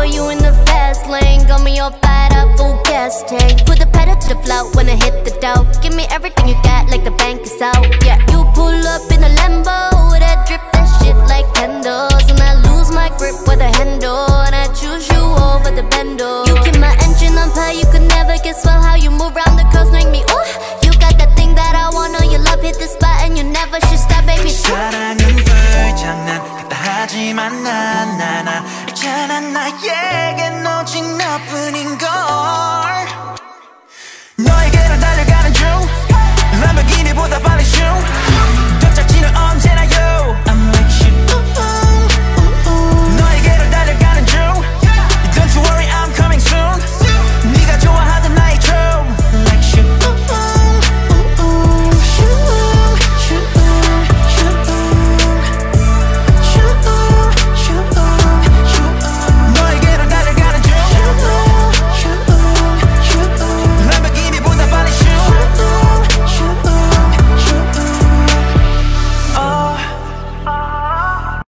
for you in the fast lane. Got me all fired up, full gas tank. Put the pedal to the floor when I hit the dough. Give me everything you got, like the bank is out. Yeah, you pull up in a Lambo, that drip that shit like candles, and I lose my grip with a handle, and I choose you over the bendo. You keep my engine on fire, you could never guess well how you move around the curves, make me ooh. You got that thing that I want, know you love hit the spot, and you never should stop, baby. 사랑은 불장난 같다 하지만 난나나 night, yeah.